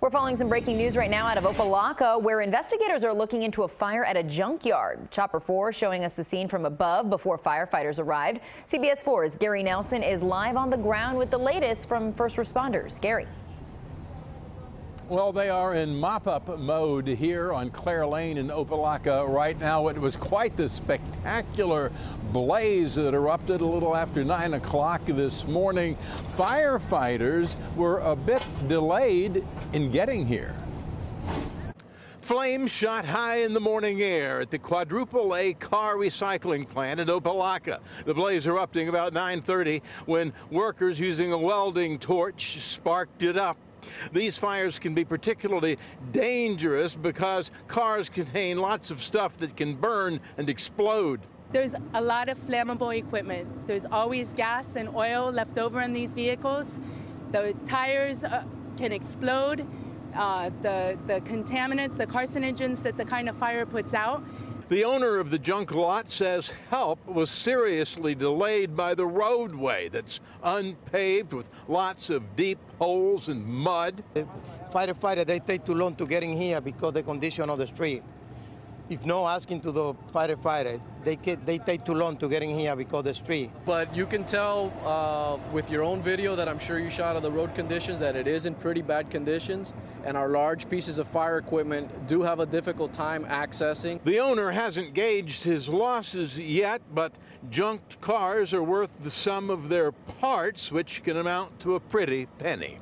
We're following some breaking news right now out of Opa-locka, where investigators are looking into a fire at a junkyard. Chopper 4 showing us the scene from above before firefighters arrived. CBS 4's Gary Nelson is live on the ground with the latest from first responders. Gary. Well, they are in mop-up mode here on Cairo Lane in Opa-locka right now. It was quite the spectacular blaze that erupted a little after 9 o'clock this morning. Firefighters were a bit delayed in getting here. Flames shot high in the morning air at the quadruple A car recycling plant in Opa-locka. The blaze erupting about 9.30 when workers using a welding torch sparked it up. These fires can be particularly dangerous because cars contain lots of stuff that can burn and explode. There's a lot of flammable equipment. There's always gas and oil left over in these vehicles. The tires uh, can explode. Uh, the, the contaminants, the carcinogens that the kind of fire puts out the owner of the junk lot says help was seriously delayed by the roadway that's unpaved with lots of deep holes and mud. The firefighter, they take too long to get in here because the condition of the street if no asking to the firefighter, they get, they take too long to get in here because the street. But you can tell uh, with your own video that I'm sure you shot of the road conditions that it is in pretty bad conditions, and our large pieces of fire equipment do have a difficult time accessing. The owner hasn't gauged his losses yet, but junked cars are worth the sum of their parts, which can amount to a pretty penny.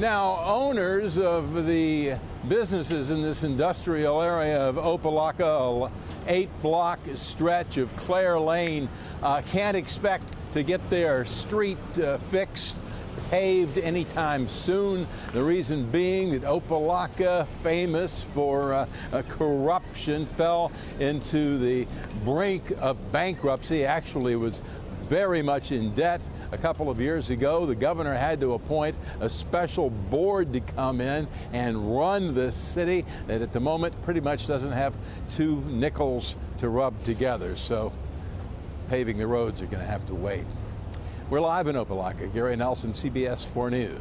Now, owners of the businesses in this industrial area of Opa-locka, eight block stretch of Cairo Lane, uh, can't expect to get their street uh, fixed paved anytime soon. The reason being that Opa-locka, famous for uh, corruption, fell into the brink of bankruptcy. Actually, was very much in debt. A couple of years ago, the governor had to appoint a special board to come in and run the city that at the moment pretty much doesn't have two nickels to rub together. So paving the roads are going to have to wait. We're live in Opa-locka. Gary Nelson, CBS 4 News.